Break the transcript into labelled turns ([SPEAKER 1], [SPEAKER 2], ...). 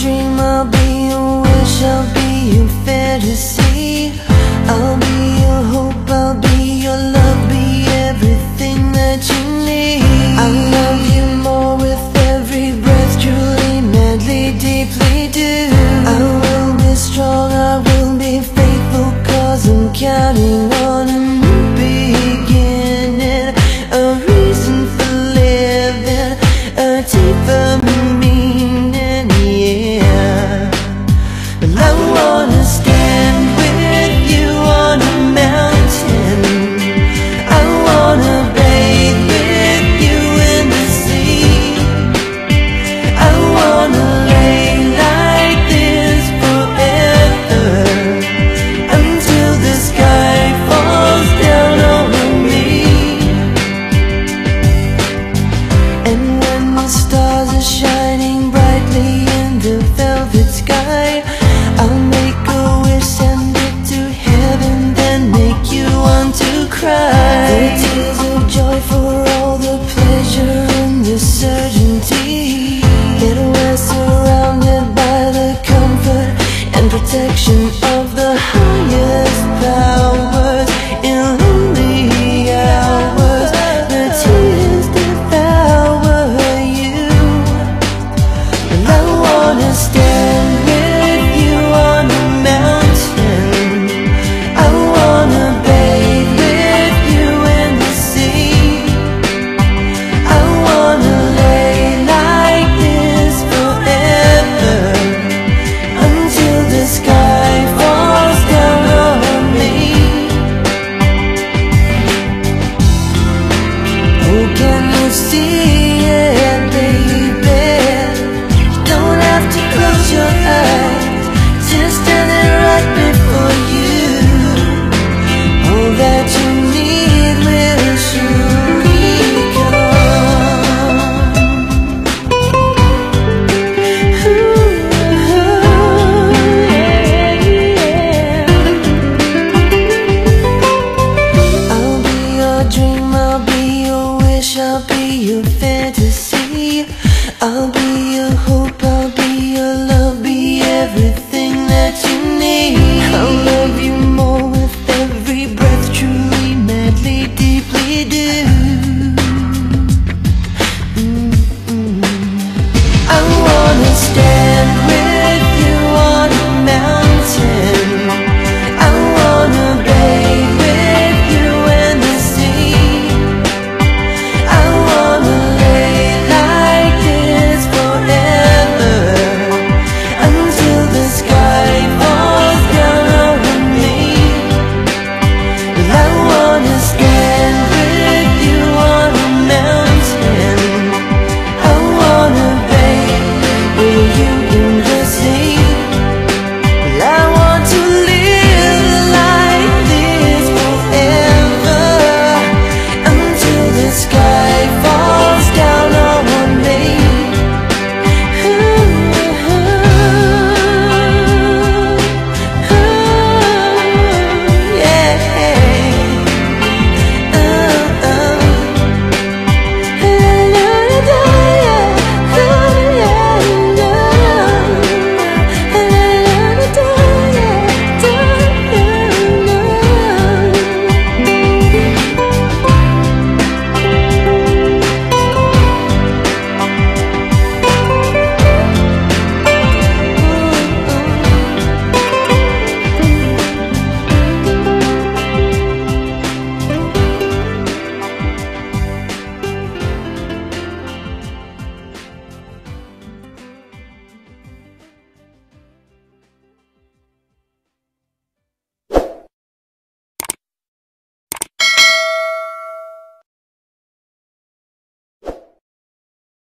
[SPEAKER 1] dream I'll be your wish I'll be your fantasy. I'll be see